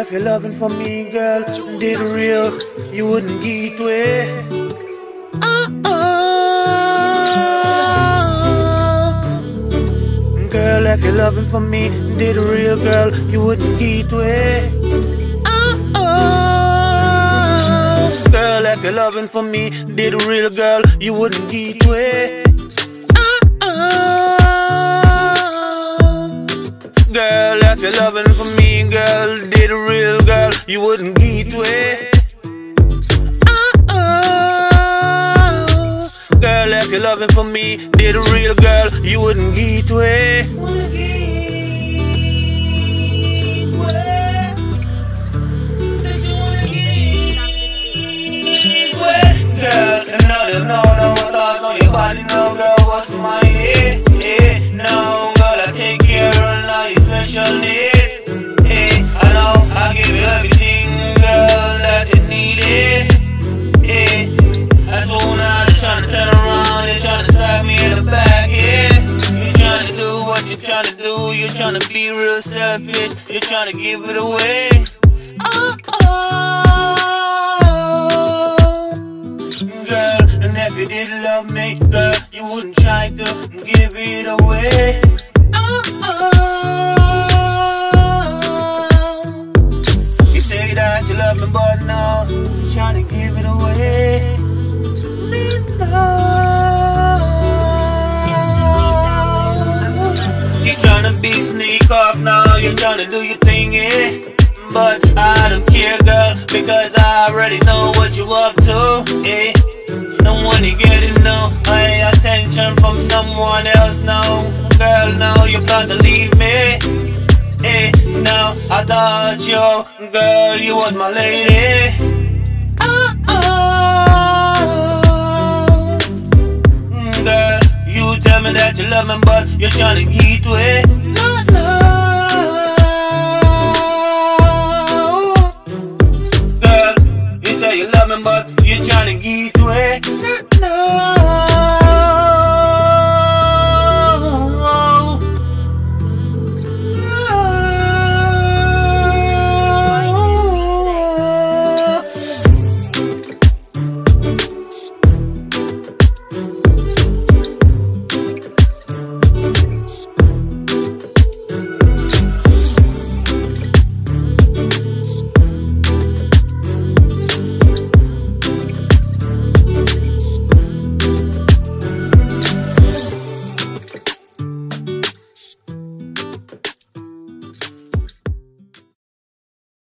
if you're loving for me, girl, did real, you wouldn't get away. Uh-uh. Girl, if you're loving for me, did real, girl, you wouldn't get way. Uh-uh. Girl, if you're loving for me, did real, girl, you wouldn't get way. Girl, if you're loving for me, girl, did a real girl, you wouldn't get away. Uh-uh. Girl, if you're loving for me, did a real girl, you wouldn't get away. Girl, no, no, trying to do, you're trying to be real selfish, you're trying to give it away. Oh, oh. Girl, and if you did love me, girl, you wouldn't try to give it away. Oh, oh. You say that you love me, but no, you're trying to give it away. Be sneak off now, you're trying to do your thing, yeah. But I don't care, girl, because I already know what you up to, yeah. Don't wanna get it, no My attention from someone else, no. Girl, no, you plan to leave me Eh, no, I thought you Girl, you was my lady me that you love me, but you're trying to get away. No.